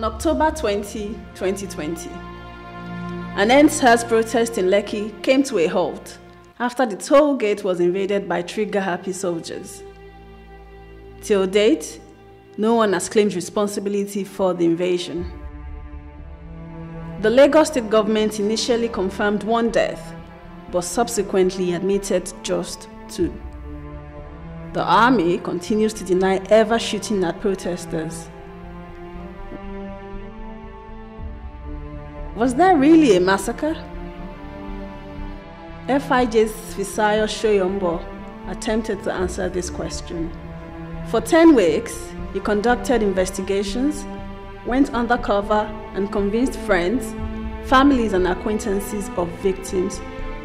On October 20, 2020, an EndSARS protest in Lekki came to a halt after the toll gate was invaded by trigger-happy soldiers. Till date, no one has claimed responsibility for the invasion. The Lagos state government initially confirmed one death, but subsequently admitted just two. The army continues to deny ever shooting at protesters. Was there really a massacre? FIJ's Fisayo Soyombo attempted to answer this question. For 10 weeks, he conducted investigations, went undercover, and convinced friends, families, and acquaintances of victims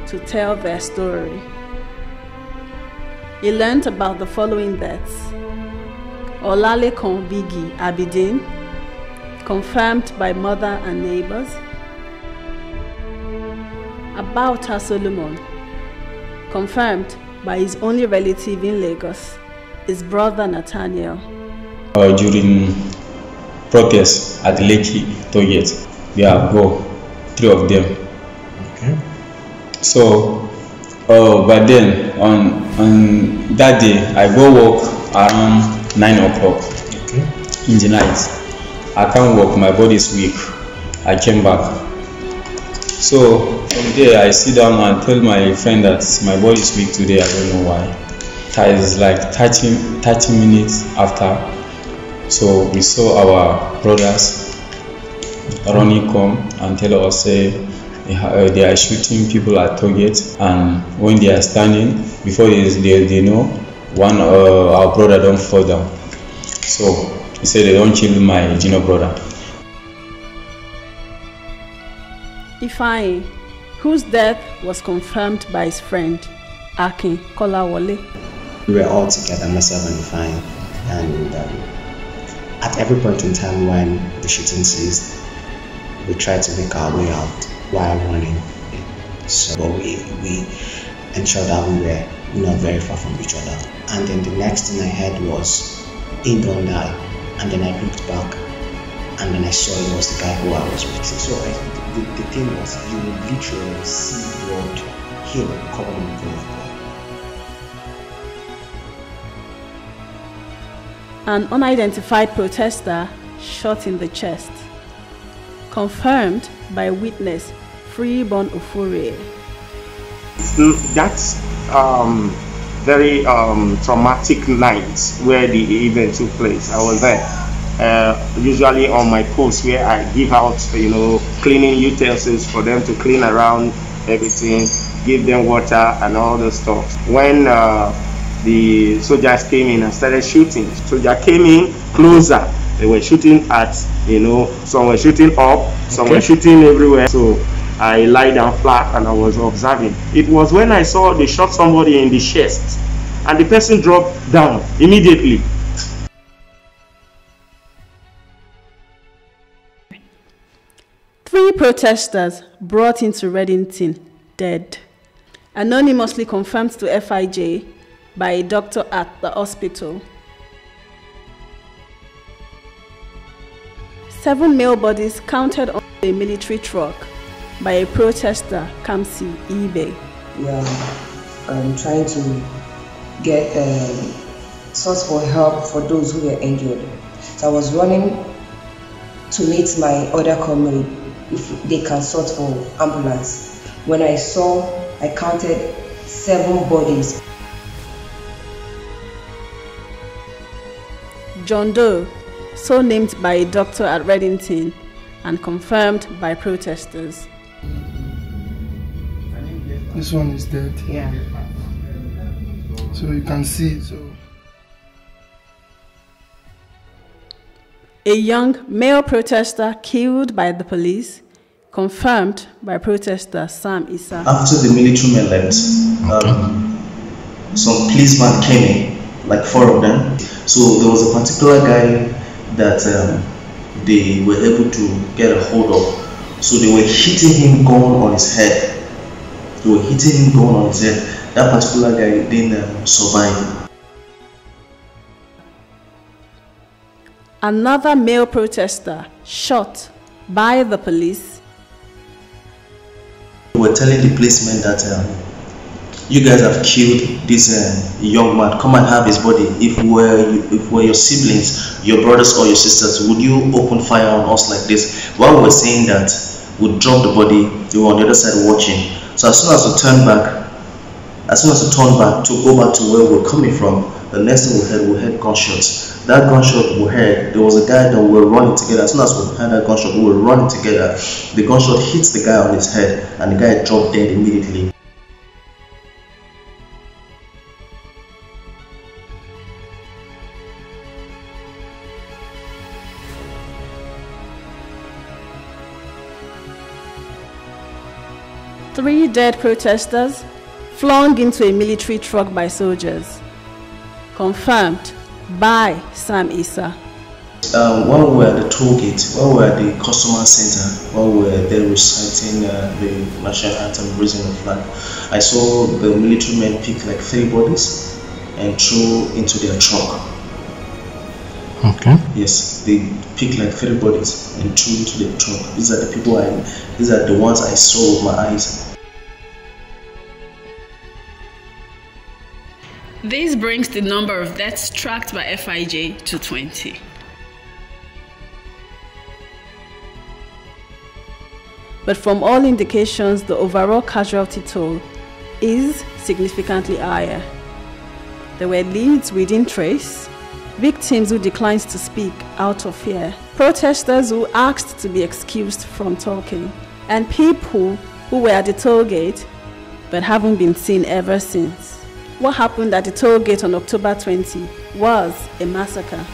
to tell their story. He learned about the following deaths Olalekan Bigi Abidin, confirmed by mother and neighbors. Abauta Solomon, confirmed by his only relative in Lagos, his brother Nathaniel. Uh, during protest at Lekki Toyet, yeah, go three of them. Okay. So, uh, but then on on that day, I go work around nine o'clock Okay. in the night. I can't walk, my body is weak. I came back. So from there, I sit down and tell my friend that my body is weak today. I don't know why. It is like 30, 30 minutes after. So we saw our brothers running come and tell us say they uh, they are shooting people at target and when they are standing before they, they, they know one uh, our brother don't fall down so he said they don't kill my junior brother Ifeanyi, whose death was confirmed by his friend Akin Kolawole. We were all together, myself and Fine, and um, at every point in time when the shooting ceased, we tried to make our way out while running. So we we ensured that we were not very far from each other. And then the next thing I heard was he don't die. And then I looked back and then I saw it was the guy who I was with. So I, the, the thing was you would literally see blood here covering the blood. An unidentified protester shot in the chest. Confirmed by witness Freeborn Ofure. That's um, very um, traumatic night where the event took place. I was there. Uh, usually on my post where I give out, you know, cleaning utensils for them to clean around everything, give them water and all the stuff. When uh, the soldiers came in and started shooting, soldier came in closer. They were shooting at, you know, some were shooting up, some were shooting everywhere. So I lie down flat and I was observing. It was when I saw they shot somebody in the chest and the person dropped down immediately. Protesters brought into Reddington dead. Anonymously confirmed to FIJ by a doctor at the hospital. Seven male bodies counted on a military truck by a protester, Kamsi Ibe. we are um, trying to get um, source for help for those who were injured. So I was running to meet my other comrade if they can sort for ambulance. When I saw, I counted seven bodies. John Doe, so named by a doctor at Reddington and confirmed by protesters. This one is dead. Yeah. So you can see. So A young male protester killed by the police, confirmed by protester Sam Issa. After the military men left, um, some policemen came in, like four of them. So there was a particular guy that um, they were able to get a hold of. So they were hitting him gun on his head. They were hitting him gun on his head. That particular guy didn't um, survive. Another male protester shot by the police. We were telling the policemen that um, you guys have killed this uh, young man. Come and have his body. If we're if we're your siblings, your brothers or your sisters, would you open fire on us like this? While we were saying that, we dropped the body. They were on the other side watching. So as soon as we turned back, as soon as we turned back to go back to where we we're coming from, the next thing we heard, we heard gunshots. That gunshot we heard, there was a guy that we were running together. As soon as we heard that gunshot, we were running together. The gunshot hits the guy on his head, and the guy dropped dead immediately. Three dead protesters flung into a military truck by soldiers. Confirmed by Sam Issa. Um, while we were at the toll gate, while we were at the customer center, while we were there reciting uh, the national anthem, raising the flag, I saw the military men pick like three bodies and throw into their truck. Okay. Yes, they picked like three bodies and threw into the truck. These are the people I, these are the ones I saw with my eyes. This brings the number of deaths tracked by FIJ to 20. But from all indications, the overall casualty toll is significantly higher. There were leads we didn't trace, victims who declined to speak out of fear, protesters who asked to be excused from talking, and people who were at the toll gate but haven't been seen ever since. What happened at the toll gate on October 20 was a massacre.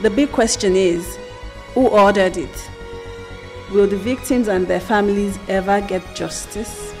The big question is who ordered it? Will the victims and their families ever get justice?